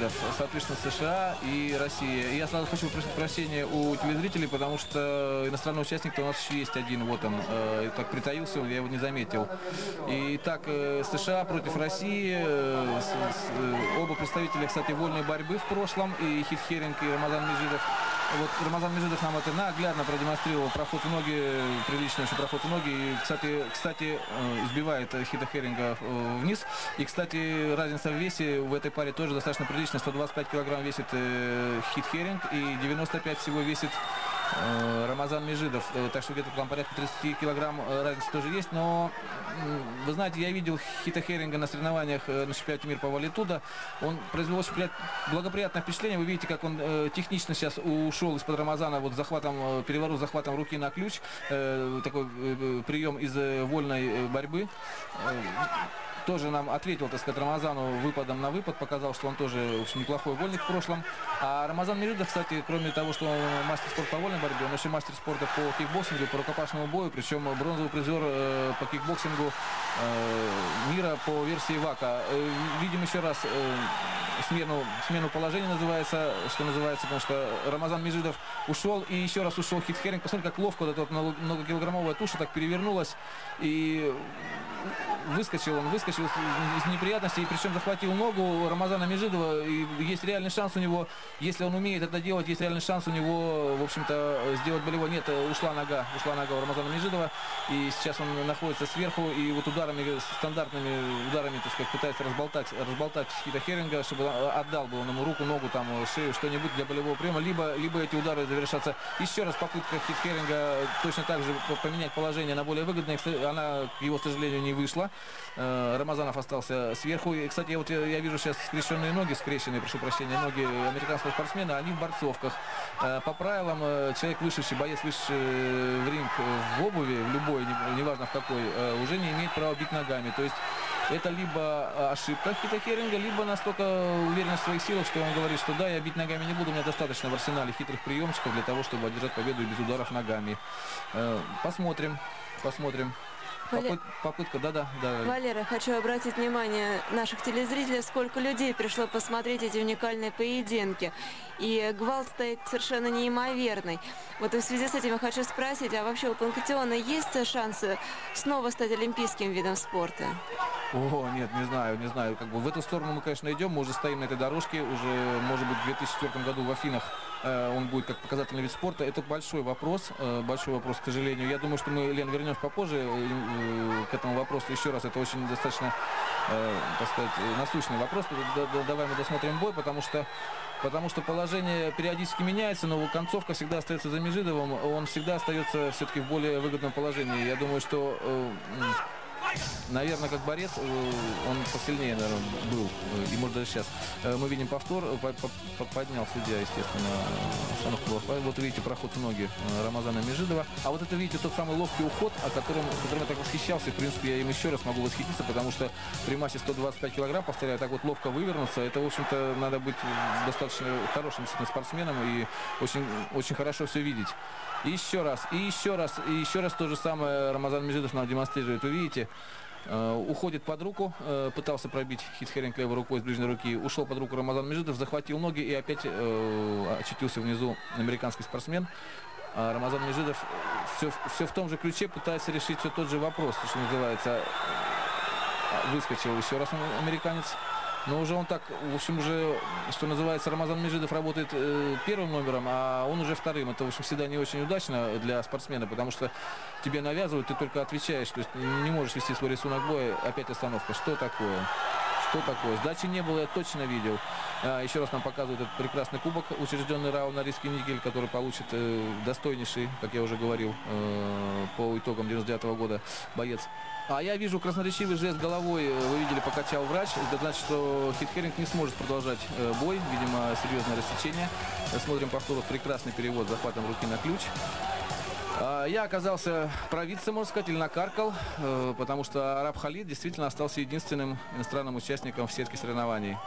Межидов, соответственно, США и Россия. И я сразу хочу просить прощения у телезрителей, потому что иностранный участник-то у нас еще есть один, вот он, э, так притаился, я его не заметил. И так, э, США против России, э, с- э, оба представителя, кстати, вольной борьбы в прошлом, и Хит Херинг, и Рамазан Межидов. Вот Рамазан Межидов нам это наглядно продемонстрировал проход в ноги, приличный очень проход в ноги. И, кстати, кстати э, избивает Хита Херинга э, вниз. И, кстати, разница в весе в этой паре тоже достаточно приличная. 125 килограмм весит э, Хит Херинг и 95 всего весит Рамазан Межидов. Э, Так что где-то там порядка 30 килограмм э, разница тоже есть. Но, вы знаете, я видел Хита Херинга на соревнованиях э, на чемпионате мира по валитуда. Он произвел очень прият- благоприятное впечатление. Вы видите, как он э, технично сейчас ушел из-под Рамазана вот захватом, э, переворот захватом руки на ключ. Э, такой э, прием из э, вольной э, борьбы. Тоже нам ответил, так сказать, Рамазану выпадом на выпад, показал, что он тоже, в неплохой вольник в прошлом. А Рамазан Межидов, кстати, кроме того, что он мастер спорта по вольной борьбе, он еще мастер спорта по кикбоксингу, по рукопашному бою, причем бронзовый призер э, по кикбоксингу э, мира по версии WAKO. Э, видим еще раз э, смену, смену положения называется, что называется, потому что Рамазан Межидов ушел и еще раз ушел Хит Херинг. Посмотрите, как ловко вот эта вот много- многокилограммовая туша так перевернулась и выскочил он, выскочил из, неприятностей, причем захватил ногу Рамазана Межидова. И есть реальный шанс у него, если он умеет это делать, есть реальный шанс у него, в общем-то, сделать болевой. Нет, ушла нога, ушла нога у Рамазана Межидова, и сейчас он находится сверху, и вот ударами, стандартными ударами, так сказать, пытается разболтать, разболтать Хита Херинга, чтобы отдал бы он ему руку, ногу, там, шею, что-нибудь для болевого приема, либо, либо эти удары завершатся. Еще раз попытка Хит Херинга точно так же поменять положение на более выгодное, она, к его сожалению, не вышла. Э, Рамазанов остался сверху. И, кстати, вот я, я вижу сейчас скрещенные ноги, скрещенные, прошу прощения, ноги американского спортсмена, они в борцовках. Э, По правилам, э, человек, вышедший, боец, вышедший в ринг э, в обуви, в любой, не- неважно в какой, э, уже не имеет права бить ногами. То есть это либо э, ошибка Хита Херинга, либо настолько уверенность в своих силах, что он говорит, что да, я бить ногами не буду, у меня достаточно в арсенале хитрых приемчиков для того, чтобы одержать победу и без ударов ногами. Э, Посмотрим, посмотрим. Попыт- попытка, да-да, да. Валера, хочу обратить внимание наших телезрителей, сколько людей пришло посмотреть эти уникальные поединки. И гвалт стоит совершенно неимоверный. Вот и в связи с этим я хочу спросить, а вообще у Панкратиона есть шансы снова стать олимпийским видом спорта? О, нет, не знаю, не знаю. Как бы в эту сторону мы, конечно, идем. Мы уже стоим на этой дорожке. Уже, может быть, в 2004 году в Афинах э, он будет как показательный вид спорта. Это большой вопрос. э, большой вопрос, к сожалению. Я думаю, что мы, Лен, вернемся попозже э, к этому вопросу еще раз. Это очень достаточно, э, так сказать, э, насущный вопрос. Давай мы досмотрим бой, потому что Потому что положение периодически меняется, но концовка всегда остается за Межидовым. Он всегда остается все-таки в более выгодном положении. Я думаю, что э, Наверное, как борец, э, он посильнее, наверное, был. э, И может даже сейчас. Э, Мы видим повтор. по- по- по- Поднял судья, естественно, была. Вот видите проход ноги Рамазана Межидова. А вот это, видите, тот самый ловкий уход, о котором, которым я так восхищался. И, в принципе, я им еще раз могу восхититься, потому что при массе 125 килограмм, повторяю, так вот ловко вывернуться, это, в общем-то, надо быть достаточно хорошим спортсменом и очень, очень хорошо все видеть. И еще раз, и еще раз, и еще раз то же самое Рамазан Межидов нам демонстрирует. Вы видите, уходит под руку, э, пытался пробить Хитхеринг левой рукой с ближней руки, ушел под руку Рамазан Межидов, захватил ноги и опять э, очутился внизу американский спортсмен. А Рамазан Межидов все, все в том же ключе пытается решить все тот же вопрос, что называется. А, Выскочил еще раз американец. Но уже он так, в общем, уже, что называется, Рамазан Межидов работает э, первым номером, а он уже вторым. Это, в общем, всегда не очень удачно для спортсмена, потому что тебе навязывают, ты только отвечаешь, то есть не можешь вести свой рисунок боя, опять остановка. Что такое? Что такое? Сдачи не было, я точно видел. А, еще раз нам показывают этот прекрасный кубок, учрежденный РАО на риски Никель, который получит э, достойнейший, как я уже говорил, э, по итогам 99 года боец. А я вижу красноречивый жест головой, э, вы видели, покачал врач. Это значит, что Хитхеринг не сможет продолжать бой. Видимо, серьезное рассечение. Смотрим повтор, прекрасный перевод захватом руки на ключ. А, Я оказался провидцем, можно сказать, или накаркал, потому что Араб Халид действительно остался единственным иностранным участником в сетке соревнований.